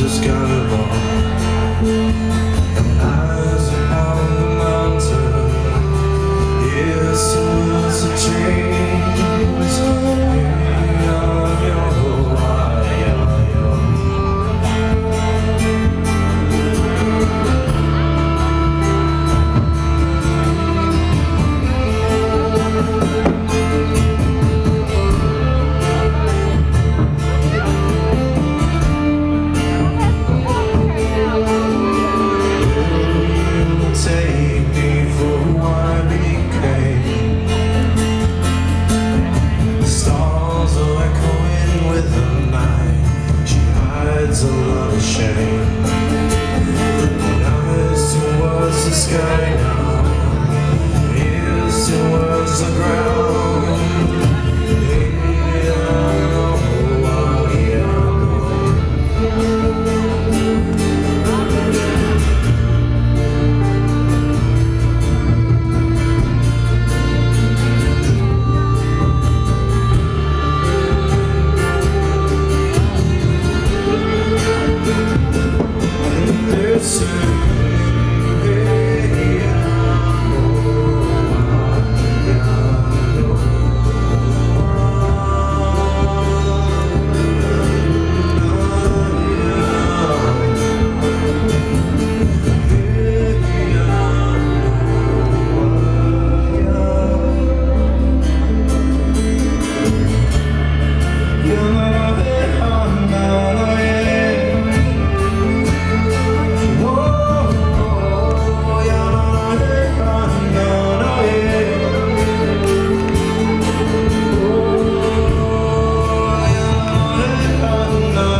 just gotta on the